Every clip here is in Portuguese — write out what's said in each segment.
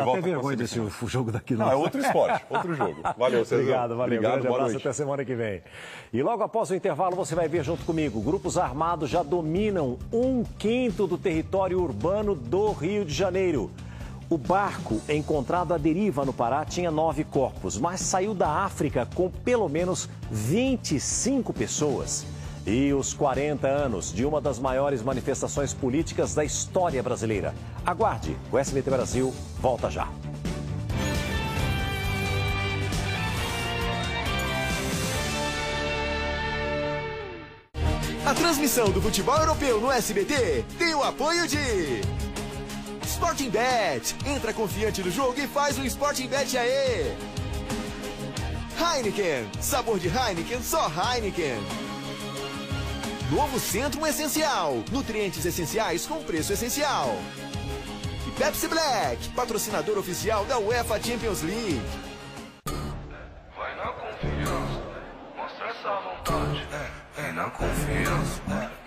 de volta até vergonha desse jogo daqui. Não, é outro esporte, outro jogo. Valeu, César. Obrigado, valeu. Obrigado, Grande abraço, até semana que vem. E logo após o intervalo, você vai ver junto comigo, grupos armados já dominam um quinto do território urbano do Rio de Janeiro. O barco encontrado à deriva no Pará tinha nove corpos, mas saiu da África com pelo menos 25 pessoas. E os 40 anos de uma das maiores manifestações políticas da história brasileira. Aguarde, o SBT Brasil volta já. A transmissão do futebol europeu no SBT tem o apoio de Sporting Bet. Entra confiante no jogo e faz um Sporting Bet aê. Heineken. Sabor de Heineken, só Heineken. Novo Centro Essencial. Nutrientes essenciais com preço essencial. E Pepsi Black, patrocinador oficial da UEFA Champions League. Vai na confiança, mostra essa vontade. É, é na confiança,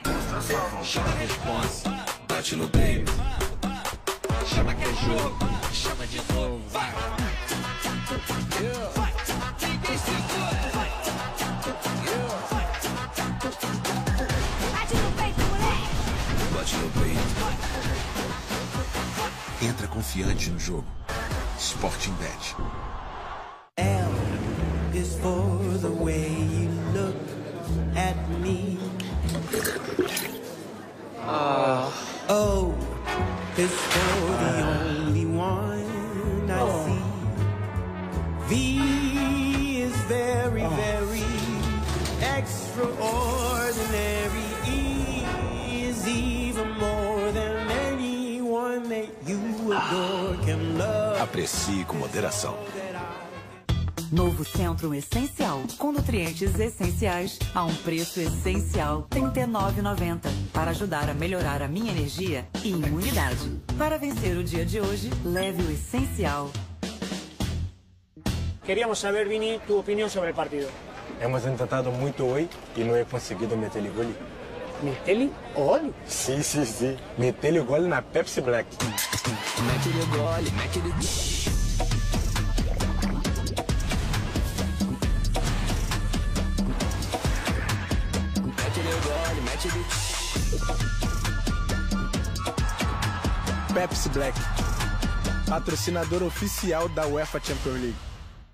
mostra essa vontade. Chama a responsa, bate no baby. Chama que é jogo, chama de novo, vai. Vai, quem tem Entra confiante no jogo. Sporting Bet. L is for the way you look at me. O is for the only one I see. V is very, very extraordinary. Aprecie com moderação. Novo Centro Essencial, com nutrientes essenciais a um preço essencial, R$ 39,90, para ajudar a melhorar a minha energia e imunidade. Para vencer o dia de hoje, leve o essencial. Queríamos saber, Vini, tu opinión sobre el partido. Hemos intentado muito hoy y no he conseguido meter gol. ¿Meteli gol? Sim, sim, sim. Meter gol na Pepsi Black. Mete-lhe gole. Mete-lhe gole, mete-lhe. Pepsi Black, patrocinador oficial da UEFA Champions League.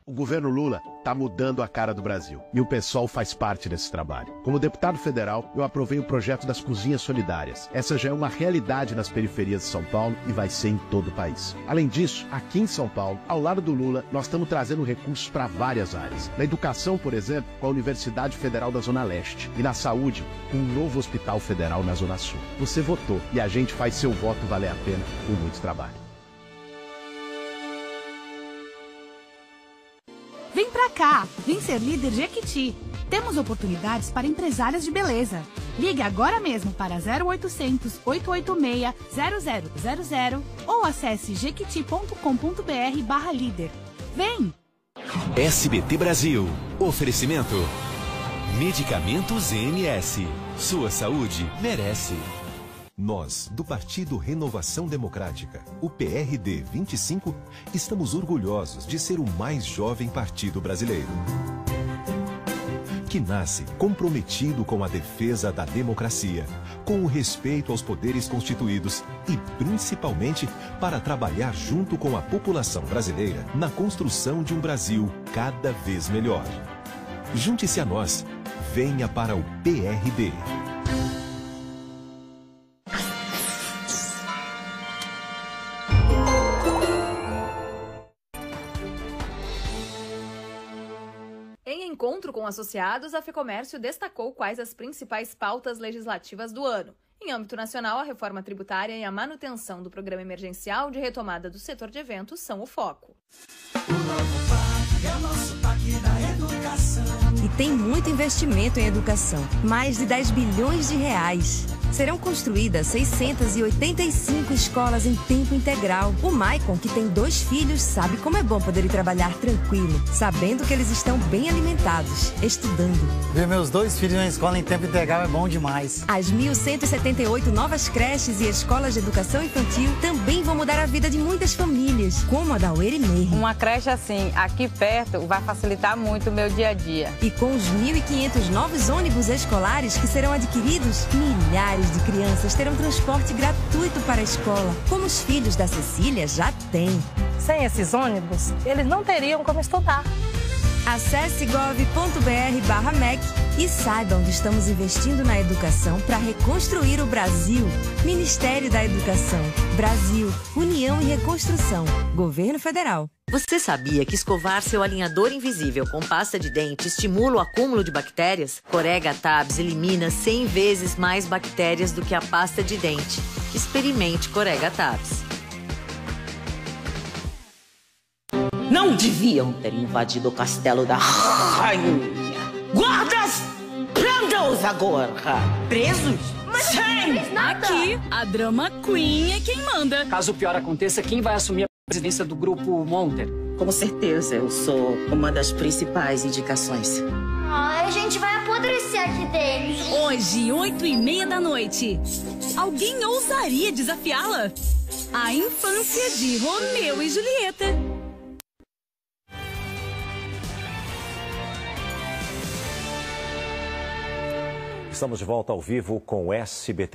O governo Lula está mudando a cara do Brasil e o pessoal faz parte desse trabalho. Como deputado federal, eu aprovei o projeto das cozinhas solidárias. Essa já é uma realidade nas periferias de São Paulo e vai ser em todo o país. Além disso, aqui em São Paulo, ao lado do Lula, nós estamos trazendo recursos para várias áreas. Na educação, por exemplo, com a Universidade Federal da Zona Leste e na saúde, com um novo hospital federal na Zona Sul. Você votou e a gente faz seu voto valer a pena com muito trabalho. Pra cá, vem ser líder Jequiti. Temos oportunidades para empresárias de beleza. Ligue agora mesmo para 0800 886 0000 ou acesse jequiti.com.br barra líder. Vem! SBT Brasil. Oferecimento. Medicamentos MS. Sua saúde merece. Nós, do Partido Renovação Democrática, o PRD 25, estamos orgulhosos de ser o mais jovem partido brasileiro. Que nasce comprometido com a defesa da democracia, com o respeito aos poderes constituídos e, principalmente, para trabalhar junto com a população brasileira na construção de um Brasil cada vez melhor. Junte-se a nós. Venha para o PRD. Encontro com associados, a FEComércio destacou quais as principais pautas legislativas do ano. Em âmbito nacional, a reforma tributária e a manutenção do programa emergencial de retomada do setor de eventos são o foco. E tem muito investimento em educação mais de 10 bilhões de reais. Serão construídas 685 escolas em tempo integral. O Maicon, que tem dois filhos, sabe como é bom poder ir trabalhar tranquilo, sabendo que eles estão bem alimentados, estudando. Ver meus dois filhos na escola em tempo integral é bom demais. As 1.178 novas creches e escolas de educação infantil também vão mudar a vida de muitas famílias, como a da Uerimer. Uma creche assim, aqui perto, vai facilitar muito o meu dia a dia. E com os 1.500 novos ônibus escolares que serão adquiridos, milhares de crianças terão transporte gratuito para a escola, como os filhos da Cecília já têm. Sem esses ônibus, eles não teriam como estudar. Acesse gov.br barra MEC e saiba onde estamos investindo na educação para reconstruir o Brasil. Ministério da Educação, Brasil, União e Reconstrução, Governo Federal. Você sabia que escovar seu alinhador invisível com pasta de dente estimula o acúmulo de bactérias? Corega Tabs elimina 100 vezes mais bactérias do que a pasta de dente. Experimente Corega Tabs. Não deviam ter invadido o castelo da rainha. Guardas! Prenda-os agora! Presos? Sim! Aqui, a Drama Queen é quem manda. Caso o pior aconteça, quem vai assumir a presidência do grupo Monter? Com certeza, eu sou uma das principais indicações. Ai, a gente vai apodrecer aqui dentro. Hoje, oito e meia da noite. Alguém ousaria desafiá-la? A infância de Romeu e Julieta. Estamos de volta ao vivo com o SBT.